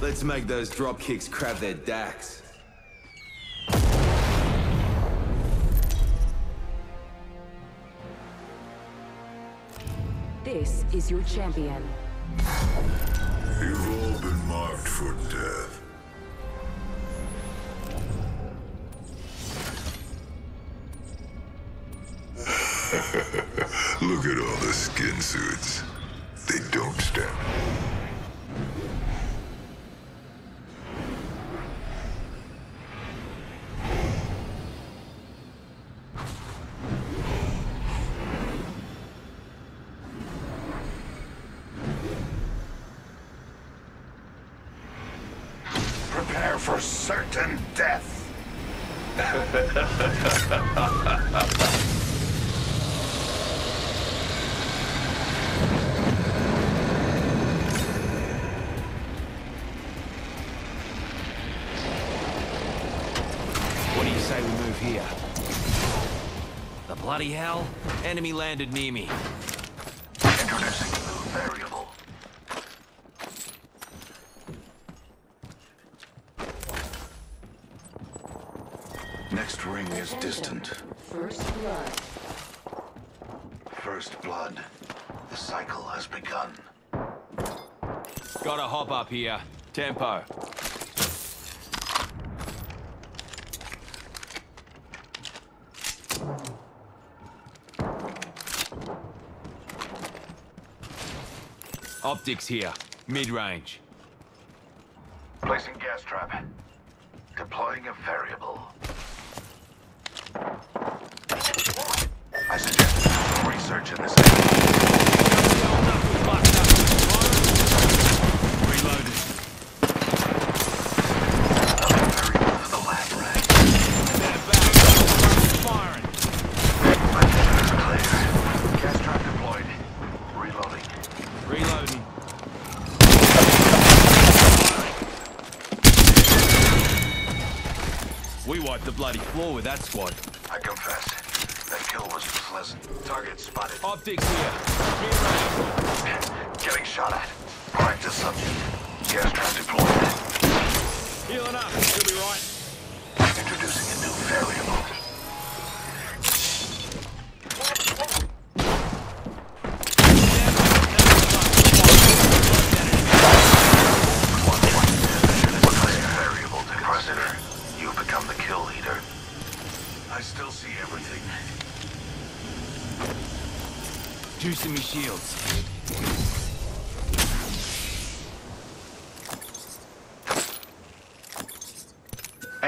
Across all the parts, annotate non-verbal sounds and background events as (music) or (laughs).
Let's make those drop kicks crab their dacks. This is your champion. You've all been marked for death. (laughs) Look at all the skin suits. For certain death. What do you say we move here? The bloody hell? Enemy landed near me. Introducing a new variable. Next ring is distant. First blood. First blood. The cycle has begun. Gotta hop up here. Tempo. Optics here. Mid-range. Placing gas trap. Deploying a variable. I suggest some research in this area. Reloaded. Another variable for the lab rat. They're back. Firing. My vision is clear. Gas trap deployed. Reloading. Reloading. We wiped the bloody floor with that squad. I confess, that kill was pleasant. Target spotted.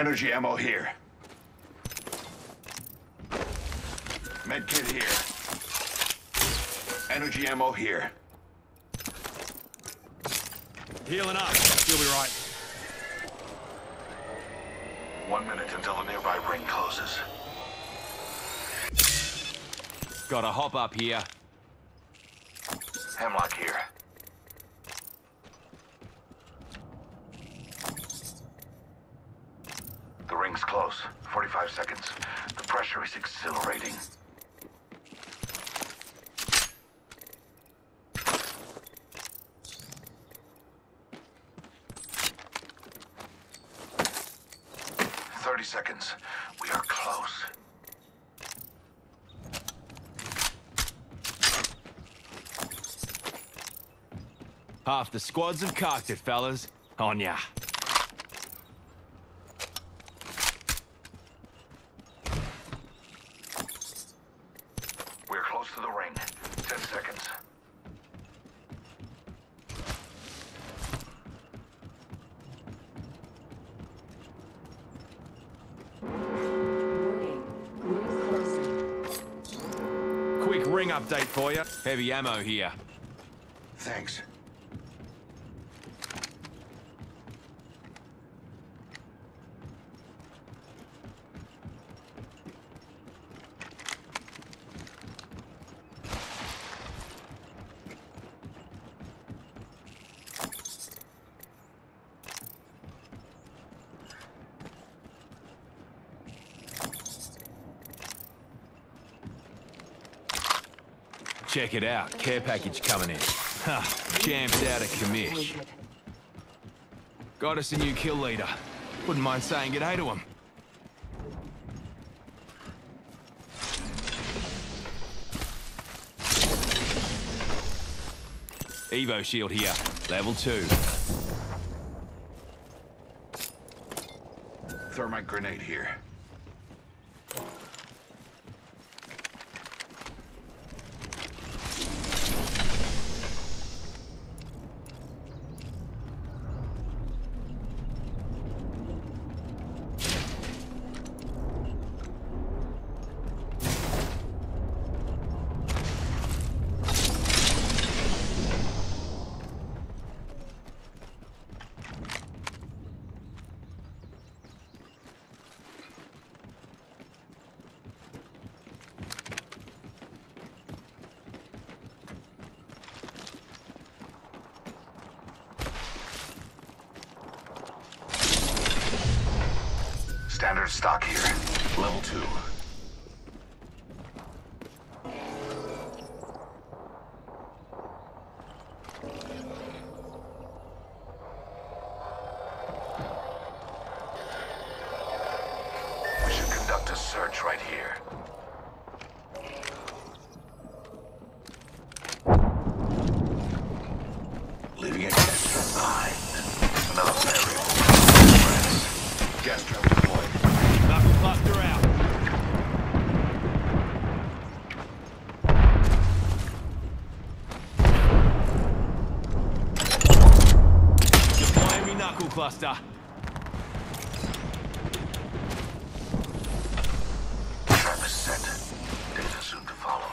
Energy ammo here. Medkit here. Energy ammo here. Healing up. She'll be right. One minute until the nearby ring closes. Gotta hop up here. Hemlock here. The ring's close. 45 seconds. The pressure is exhilarating. Thirty seconds. We are close. Half the squads have cocked it, fellas. On ya. Update for you. Heavy ammo here. Thanks. Check it out. Care package coming in. Ha, jammed out of commish. Got us a new kill leader. Wouldn't mind saying good day to him. Evo shield here, level two. Thermite grenade here. Stock here. Level two. We should conduct a search right here. Leaving a gas trap behind. Another variable. Gas trap knuckle cluster. Trap is set. Data soon to follow.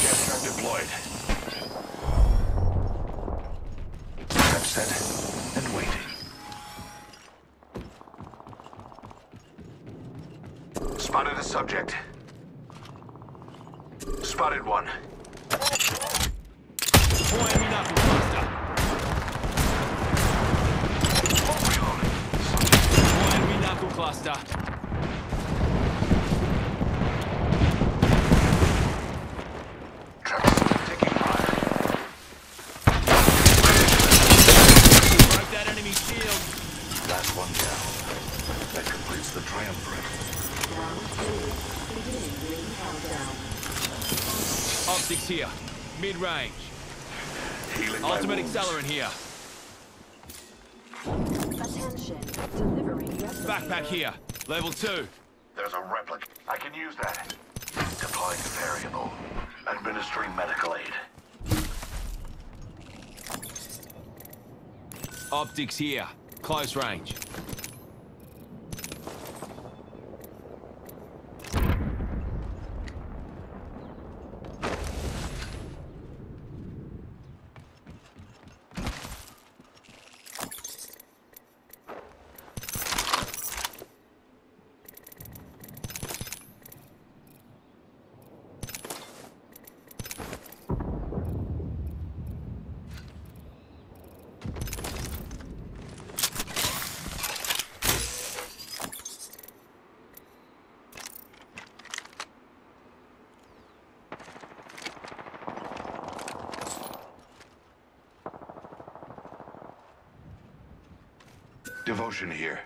Gas trap deployed. Trap set and waiting. Spotted a subject. Spotted one. Deploying me knuckle cluster. Reloading. Deploying me knuckle cluster. Trap taking fire. Broke that enemy shield. Last one down. That completes the triumvirate. Round two. Beginning ring countdown. Optics here. Mid-range. Healing Ultimate wounds. accelerant here. Attention. Delivering replicator. Backpack here. Level two. There's a replica. I can use that. Deploying variable. Administering medical aid. Optics here. Close range. Devotion here.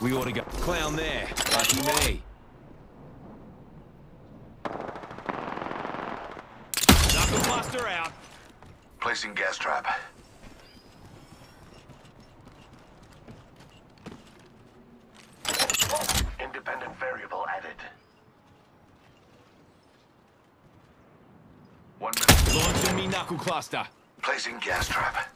We ought to go. Clown there. Lucky me. Knuckle Cluster out. Placing gas trap. Independent variable added. One minute. Launching me knuckle cluster. Placing gas trap.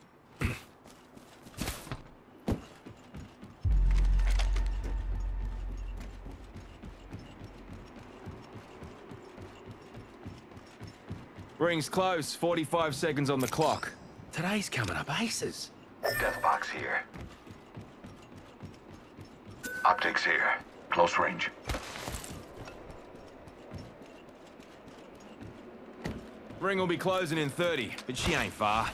Rings close. 45 seconds on the clock. Today's coming up aces. Death box here. Optics here. Close range. The ring will be closing in 30, but she ain't far.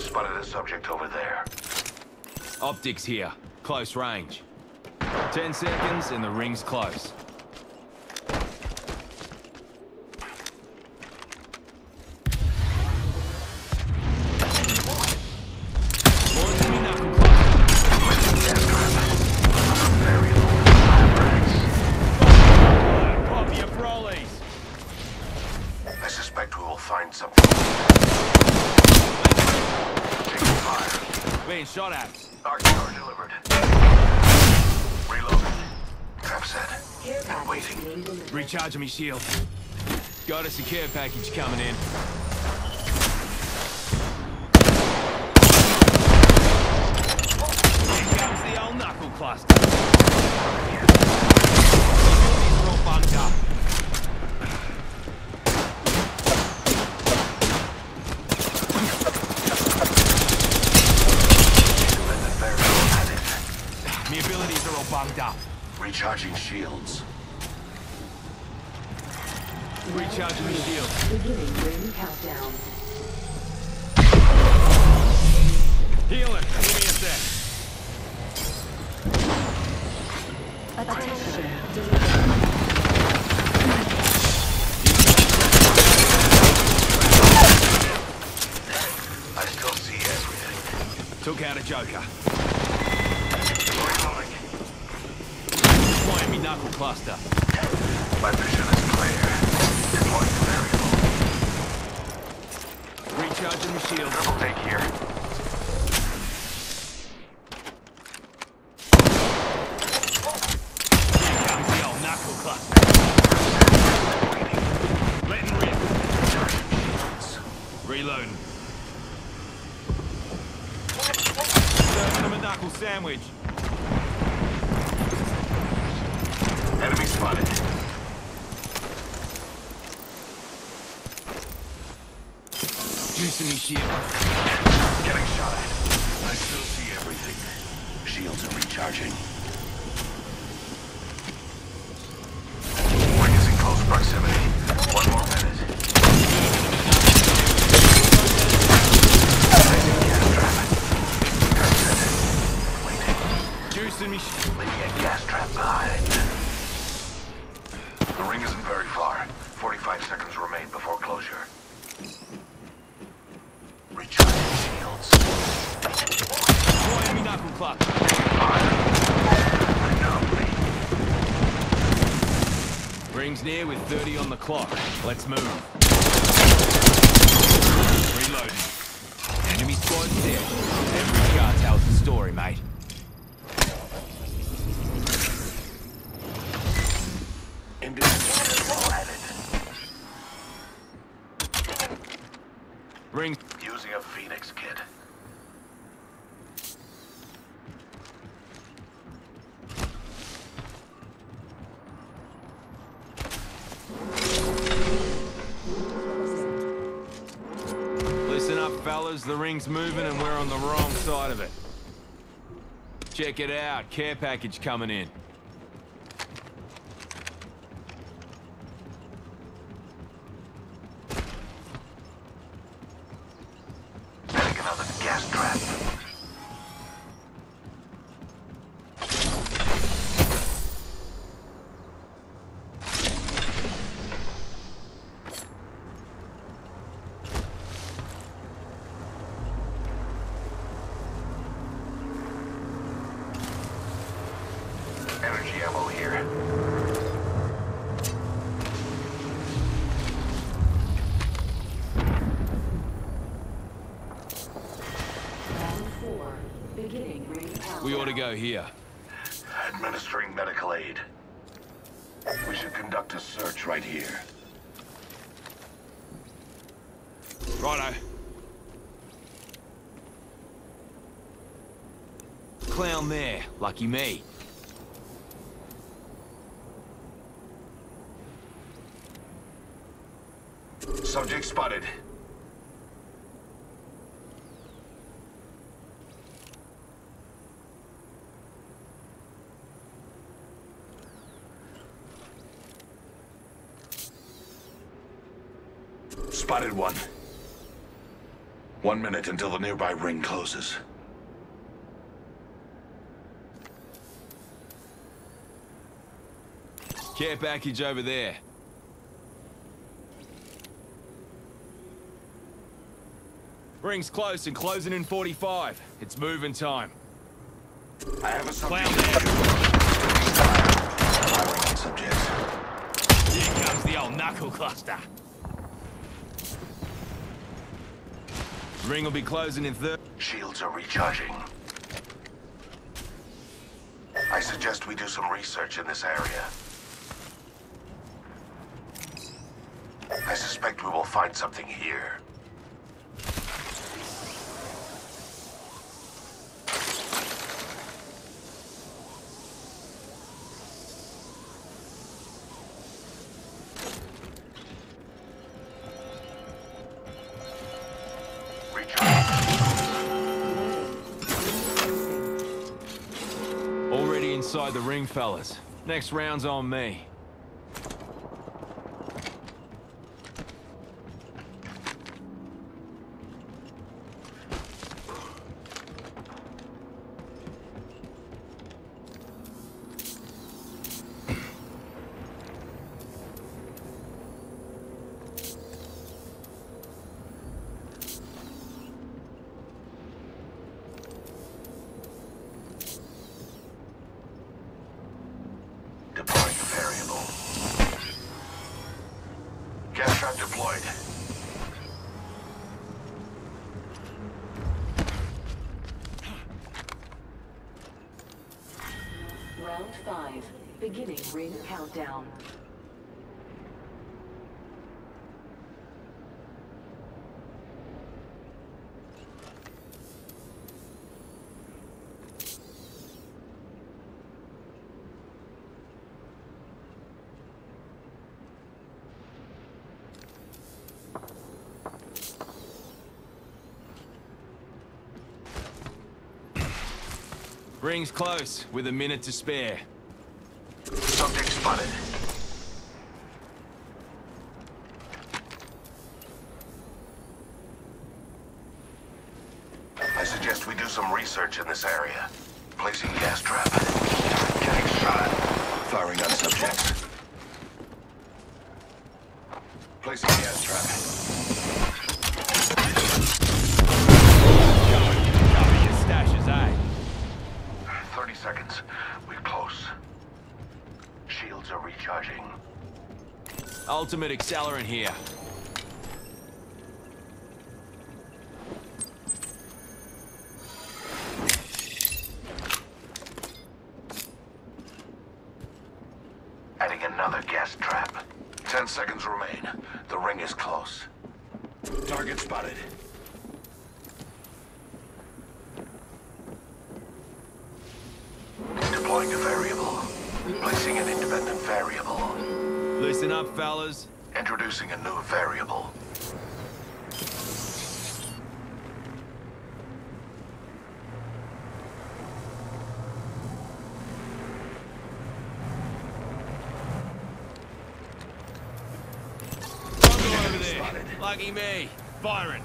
Spotted a subject over there. Optics here. Close range. 10 seconds and the ring's close. Recharging me shield. Got a secure package coming in. Here comes the old knuckle cluster. These are all bunked up. Independent variable added. My abilities are all bunked up. Recharging shields. Recharging me shield. Beginning ring countdown. Healing. Give me a sec. Attention. Delivered. I still see everything. Took out a joker. Reloading. Deploying me knuckle cluster. My vision Recharging me shield. Double take here. Here comes the old knuckle cluster. Letting rip. Reloading. Serving him a knuckle sandwich. Enemy spotted. Me shield. Getting shot at. I still see everything. Shields are recharging. 30 clock. Let's move. The ring's moving and we're on the wrong side of it. Check it out. Care package coming in. Setting another gas trap. here. Round four. Beginning ring countdown. We ought to go here. Administering medical aid. We should conduct a search right here. Righto. Clown there. Lucky me. Subject spotted. Spotted one. One minute until the nearby ring closes. Care package over there. Ring's close and closing in 45. It's moving time. I have a Clown subject. there. Firing on subject. Here comes the old knuckle cluster. Ring will be closing in 30. Shields are recharging. I suggest we do some research in this area. I suspect we will find something here. Inside the ring, fellas. Next round's on me. Trap deployed. Round five. Beginning ring countdown. Ring's close, with a minute to spare. Subject spotted. I suggest we do some research in this area. Placing gas trap. Getting shot. Firing on subject. Placing gas trap. Cover your stashes, eh? 30 seconds. We're close. Shields are recharging. Ultimate accelerant here. Adding another gas trap. Ten seconds remain. The ring is close. Target spotted. Up, fellas. Introducing a new variable. Bungle over there. Lucky me. Firing.